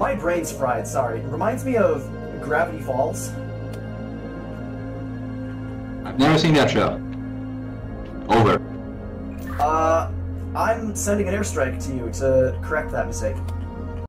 My brain's fried, sorry. It Reminds me of Gravity Falls. I've never seen that show. Over. Uh, I'm sending an airstrike to you to correct that mistake.